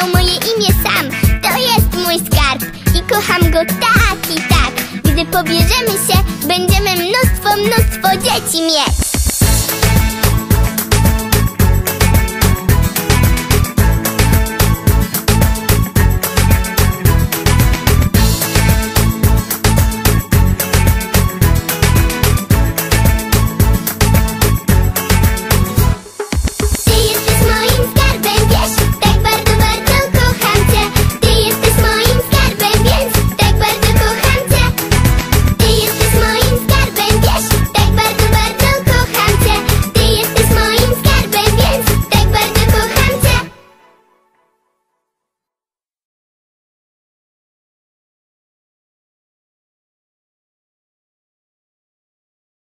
napisał moje imię sam. To jest mój skarb i kocham go tak i tak. Gdy pobierzemy się, będziemy mnóstwo, mnóstwo dzieci mieć